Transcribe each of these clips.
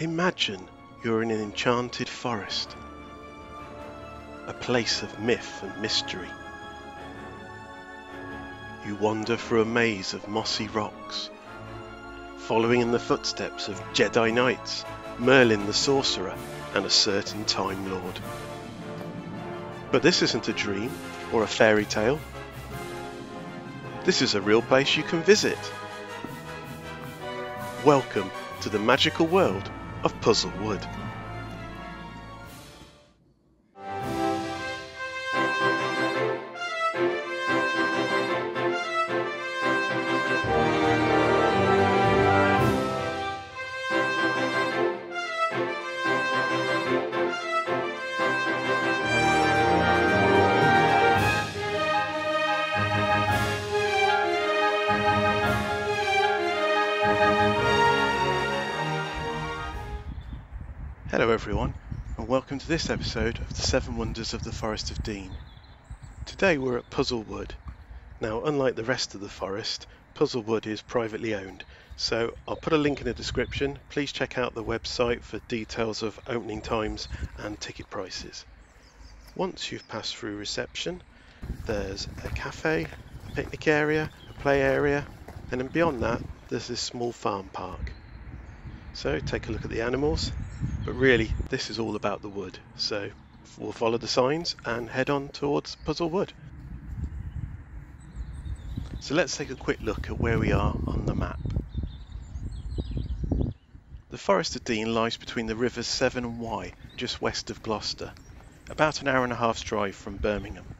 Imagine you're in an enchanted forest, a place of myth and mystery. You wander through a maze of mossy rocks, following in the footsteps of Jedi Knights, Merlin the Sorcerer, and a certain Time Lord. But this isn't a dream or a fairy tale. This is a real place you can visit. Welcome to the magical world of Puzzlewood. Everyone and welcome to this episode of the Seven Wonders of the Forest of Dean. Today we're at Puzzlewood. Now unlike the rest of the forest, Puzzlewood is privately owned so I'll put a link in the description. Please check out the website for details of opening times and ticket prices. Once you've passed through reception there's a cafe, a picnic area, a play area and then beyond that there's this small farm park. So take a look at the animals but really, this is all about the wood, so we'll follow the signs and head on towards Puzzle Wood. So let's take a quick look at where we are on the map. The Forest of Dean lies between the rivers Severn and Wye, just west of Gloucester, about an hour and a half's drive from Birmingham.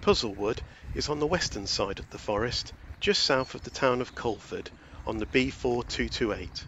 Puzzlewood is on the western side of the forest, just south of the town of Coleford on the B4228.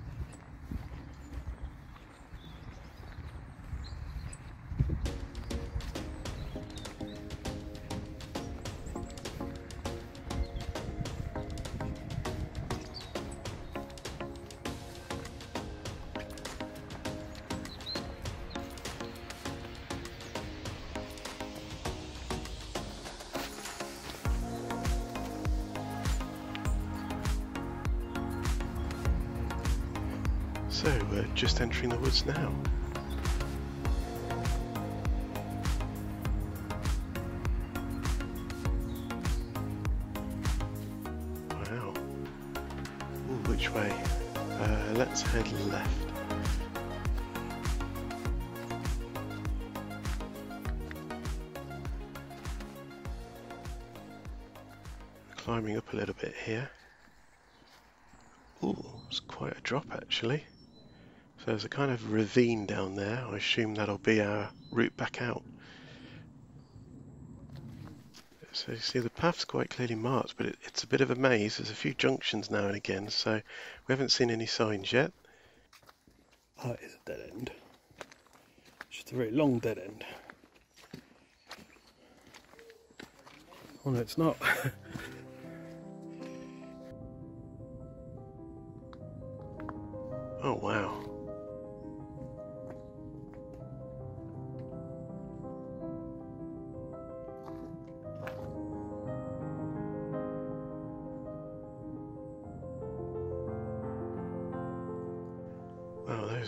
So we're just entering the woods now. Wow. Ooh, which way? Uh, let's head left. Climbing up a little bit here. Ooh, it's quite a drop actually. So there's a kind of ravine down there. I assume that'll be our route back out. So you see the path's quite clearly marked, but it, it's a bit of a maze. There's a few junctions now and again, so we haven't seen any signs yet. Ah, that is a dead end. It's Just a very long dead end. Oh no, it's not. oh wow.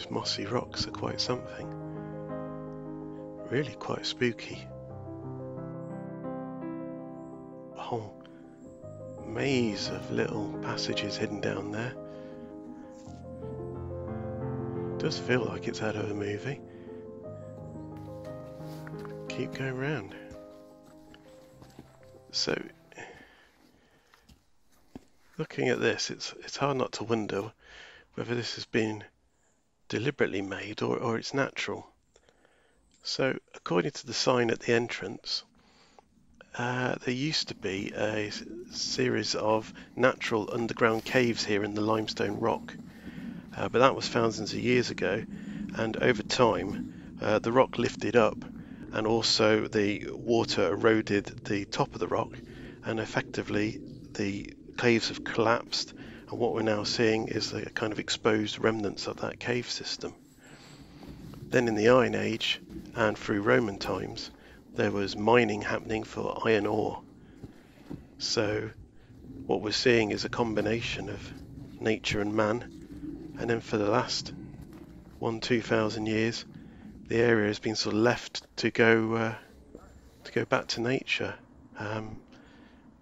Those mossy rocks are quite something. Really quite spooky. A whole maze of little passages hidden down there. Does feel like it's out of a movie. Keep going round. So, looking at this, it's it's hard not to wonder whether this has been deliberately made or, or it's natural. So, according to the sign at the entrance, uh, there used to be a series of natural underground caves here in the limestone rock, uh, but that was thousands of years ago, and over time uh, the rock lifted up and also the water eroded the top of the rock, and effectively the caves have collapsed and what we're now seeing is the kind of exposed remnants of that cave system. Then in the Iron Age and through Roman times, there was mining happening for iron ore. So what we're seeing is a combination of nature and man, and then for the last one two thousand years, the area has been sort of left to go uh, to go back to nature. Um,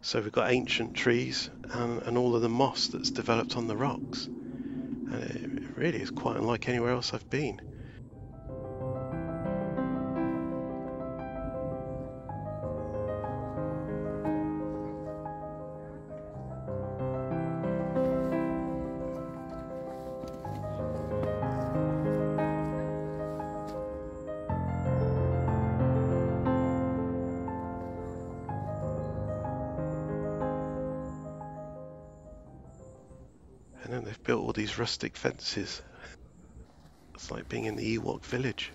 so we've got ancient trees and, and all of the moss that's developed on the rocks, and it really is quite unlike anywhere else I've been. These rustic fences. It's like being in the Ewok village.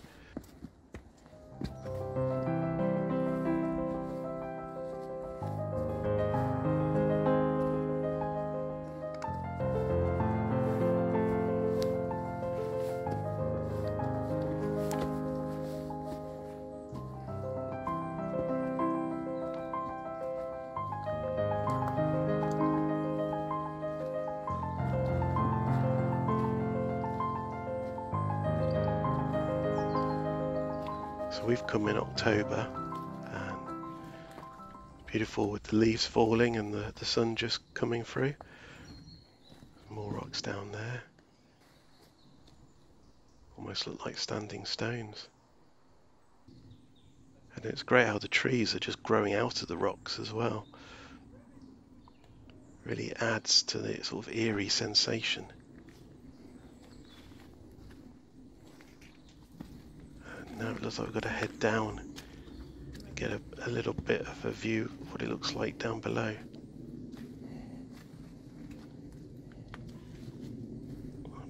So we've come in October and beautiful with the leaves falling and the, the sun just coming through. More rocks down there. Almost look like standing stones. And it's great how the trees are just growing out of the rocks as well. Really adds to the sort of eerie sensation. Now it looks like we've got to head down and get a, a little bit of a view of what it looks like down below.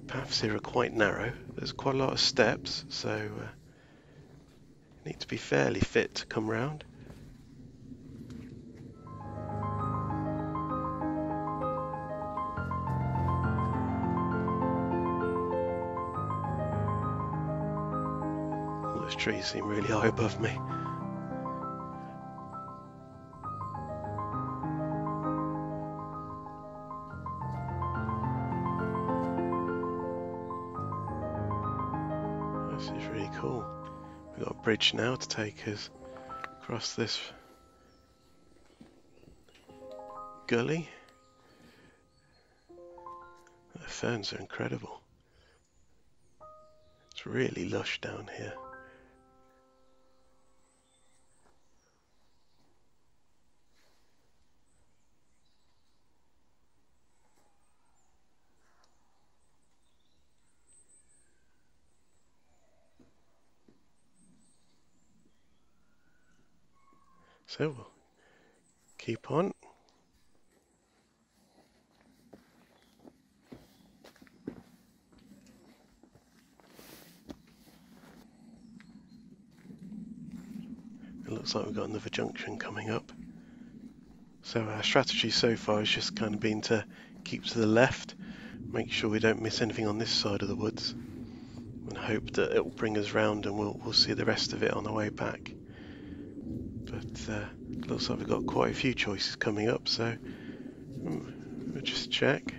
Paths here are quite narrow. There's quite a lot of steps, so uh, you need to be fairly fit to come round. Trees seem really high above me. This is really cool. We've got a bridge now to take us across this gully. The ferns are incredible. It's really lush down here. So we'll keep on. It looks like we've got another junction coming up. So our strategy so far has just kind of been to keep to the left, make sure we don't miss anything on this side of the woods, and hope that it will bring us round and we'll, we'll see the rest of it on the way back but uh, looks like we've got quite a few choices coming up so mm, we'll just check.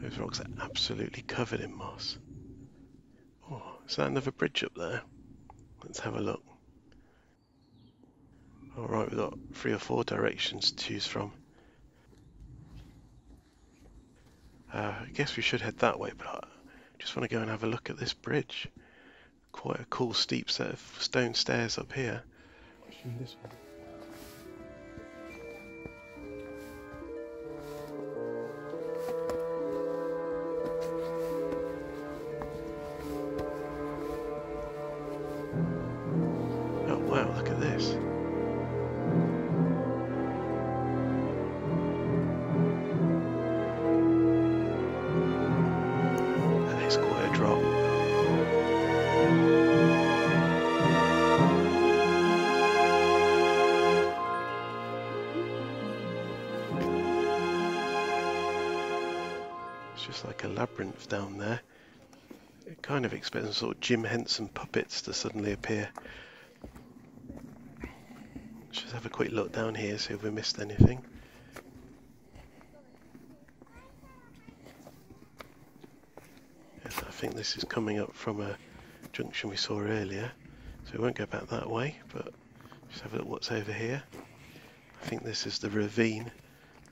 Those rocks are absolutely covered in moss. Oh is that another bridge up there? Let's have a look. Alright we've got three or four directions to choose from. Uh, I guess we should head that way but I just want to go and have a look at this bridge quite a cool steep set of stone stairs up here. This one. Oh wow, look at this. just like a labyrinth down there. it kind of expecting sort of Jim Henson puppets to suddenly appear. Let's just have a quick look down here, see if we missed anything. Yes, I think this is coming up from a junction we saw earlier. So we won't go back that way, but just have a look what's over here. I think this is the ravine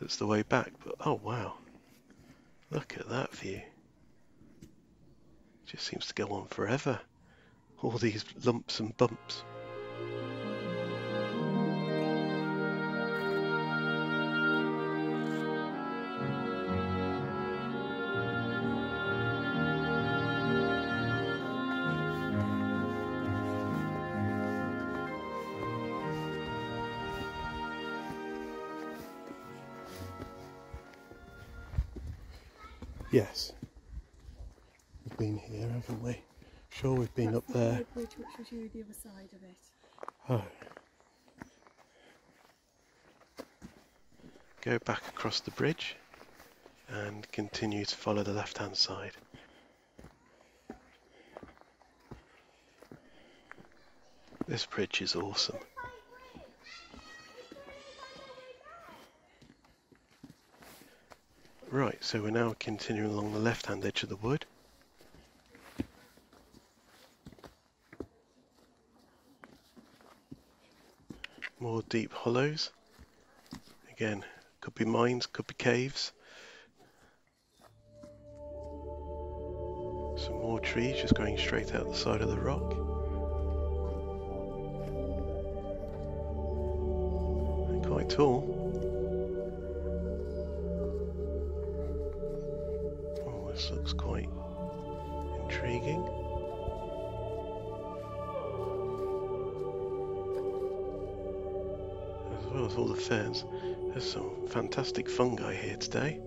that's the way back, but oh wow. Look at that view. Just seems to go on forever. All these lumps and bumps. Yes. We've been here, haven't we? Sure, we've been That's up the there. bridge which was you the other side of it. Oh, Go back across the bridge and continue to follow the left hand side. This bridge is awesome. Right, so we're now continuing along the left hand edge of the wood. More deep hollows. Again, could be mines, could be caves. Some more trees just going straight out the side of the rock. Quite tall. This looks quite intriguing. As well as all the ferns, there's some fantastic fungi here today.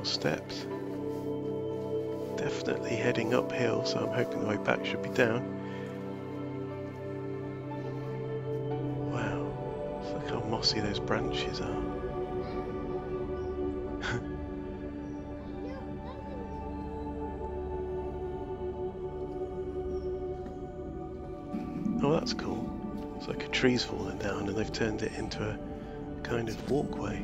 More steps. Definitely heading uphill, so I'm hoping the way back should be down. Wow, look how mossy those branches are. oh, that's cool. It's like a tree's fallen down and they've turned it into a kind of walkway.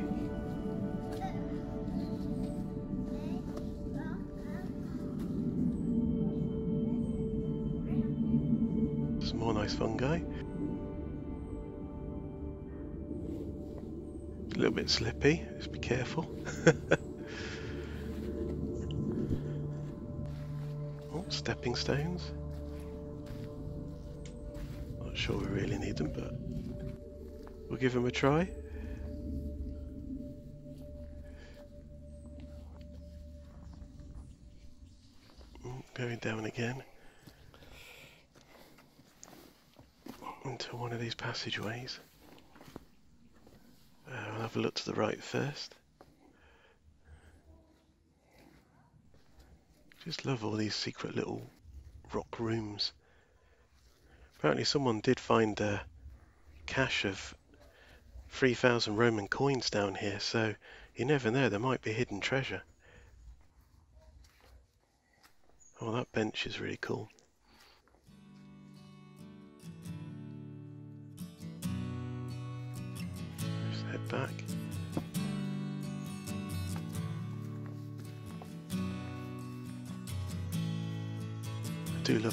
Slippy, just be careful. oh, stepping stones. Not sure we really need them, but we'll give them a try. Mm, Going down again. into one of these passageways. Have a look to the right first. Just love all these secret little rock rooms. Apparently someone did find a cache of 3,000 Roman coins down here, so you never know, there might be hidden treasure. Oh, that bench is really cool.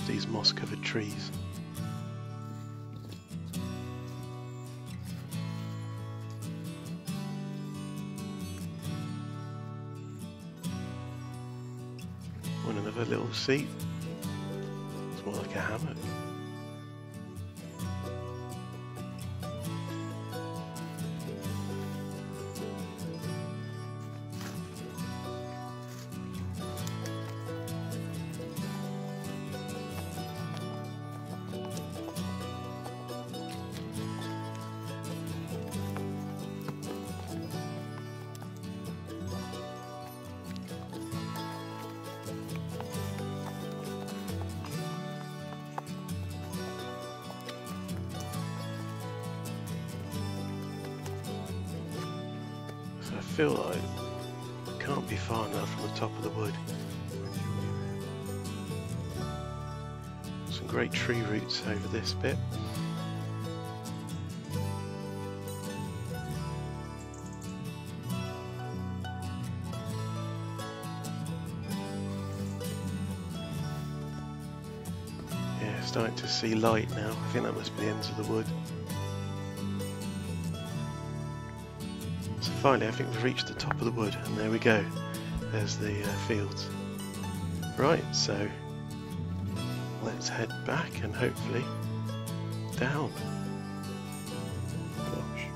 These moss covered trees. Want another little seat? It's more like a hammock. Feel like it can't be far enough from the top of the wood. Some great tree roots over this bit. Yeah, starting to see light now. I think that must be the ends of the wood. Finally, I think we've reached the top of the wood, and there we go. There's the uh, fields. Right, so let's head back and hopefully down. Gosh.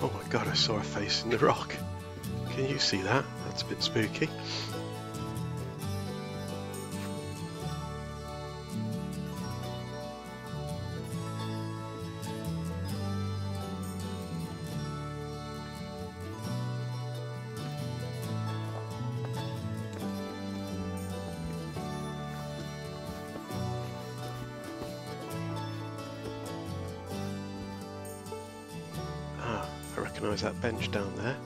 Oh my god, I saw a face in the rock. Can you see that? That's a bit spooky. Ah, I recognise that bench down there.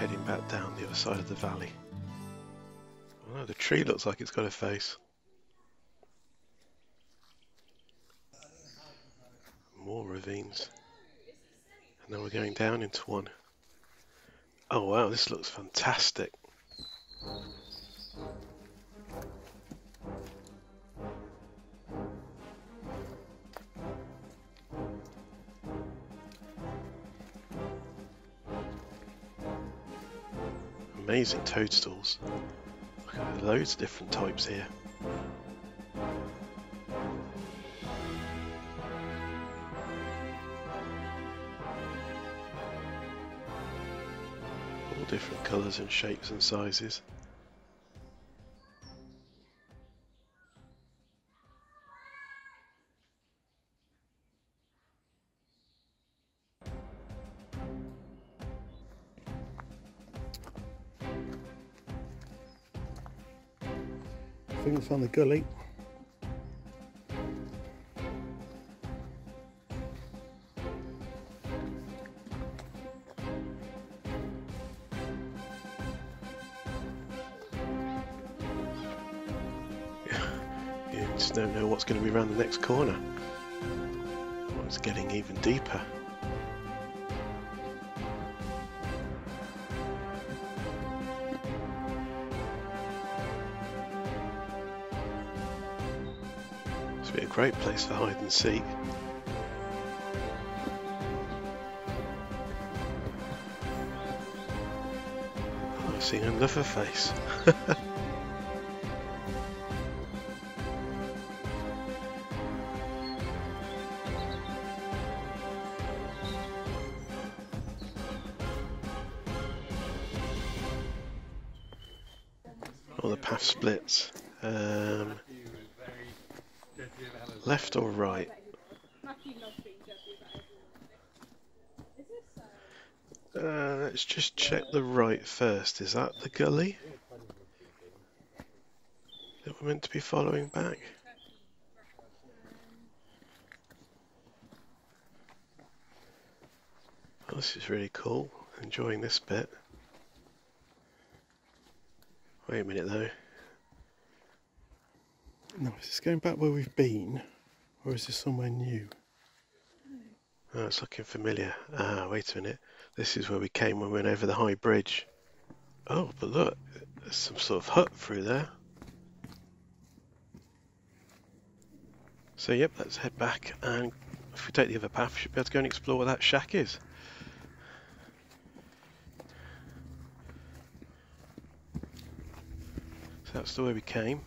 Heading back down the other side of the valley. Oh no, the tree looks like it's got a face. More ravines. And now we're going down into one. Oh wow, this looks fantastic. Amazing toadstools. Loads of different types here. All different colours and shapes and sizes. Found the gully. You just don't know what's going to be around the next corner. It's getting even deeper. Great place for hide and seek. Oh, I've seen another face. Splits. Um, left or right? Uh, let's just check the right first. Is that the gully? That we're meant to be following back? Oh, this is really cool. Enjoying this bit. Wait a minute though. No, is this going back where we've been? Or is this somewhere new? Oh, it's looking familiar. Ah, wait a minute. This is where we came when we went over the high bridge. Oh, but look, there's some sort of hut through there. So, yep, let's head back and if we take the other path, we should be able to go and explore where that shack is. So that's the way we came.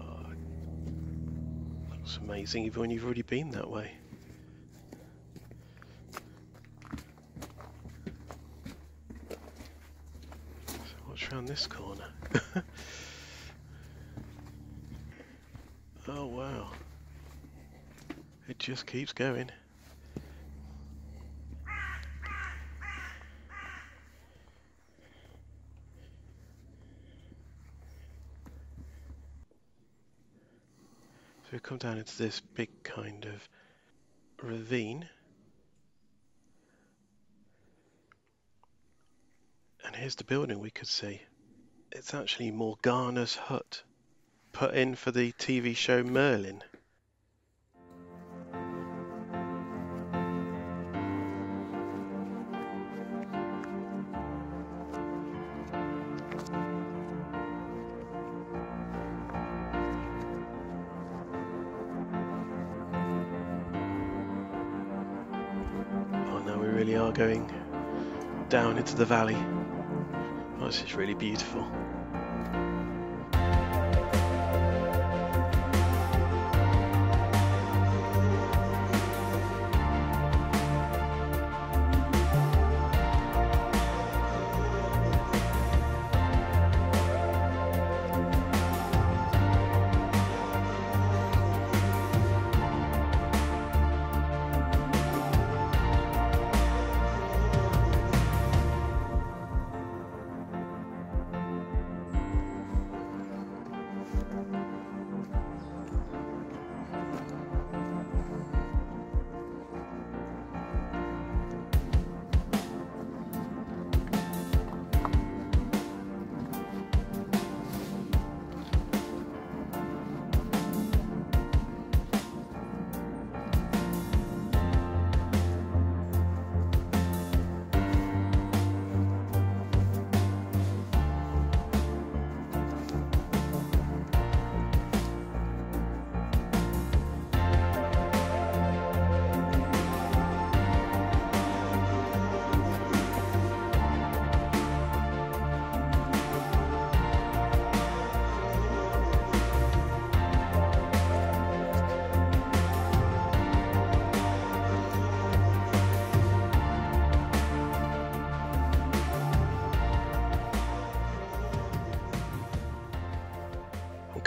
Oh, looks amazing even when you've already been that way. So what's around this corner? oh wow. It just keeps going. So we come down into this big kind of ravine. And here's the building we could see. It's actually Morgana's hut, put in for the TV show Merlin. Going down into the valley. Oh, this is really beautiful.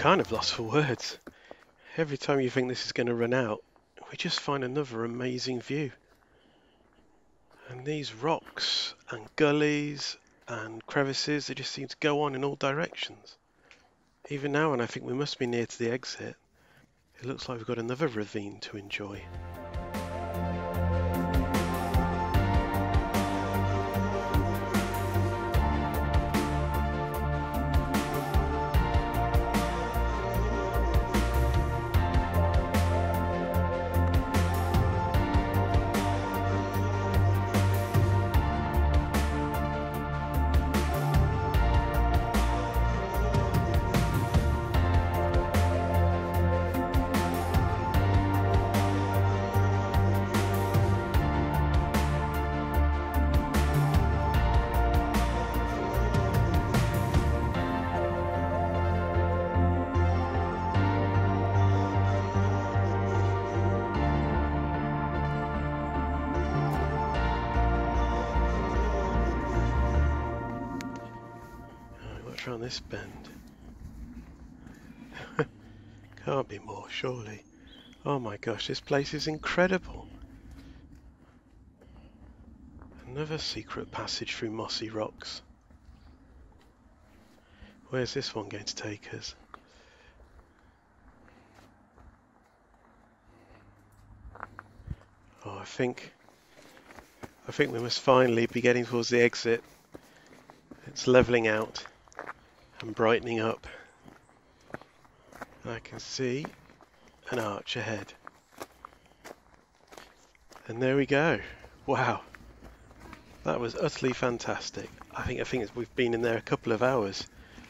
Kind of lost for words. Every time you think this is going to run out, we just find another amazing view. And these rocks and gullies and crevices, they just seem to go on in all directions. Even now, when I think we must be near to the exit, it looks like we've got another ravine to enjoy. This bend? Can't be more, surely. Oh my gosh, this place is incredible. Another secret passage through mossy rocks. Where's this one going to take us? Oh, I think I think we must finally be getting towards the exit. It's leveling out and brightening up. I can see an arch ahead. And there we go. Wow. That was utterly fantastic. I think I think we've been in there a couple of hours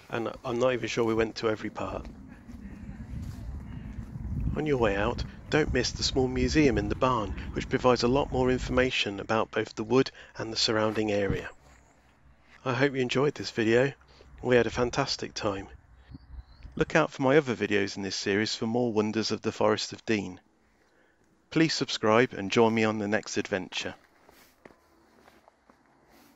and I'm not even sure we went to every part. On your way out, don't miss the small museum in the barn, which provides a lot more information about both the wood and the surrounding area. I hope you enjoyed this video. We had a fantastic time. Look out for my other videos in this series for more wonders of the Forest of Dean. Please subscribe and join me on the next adventure.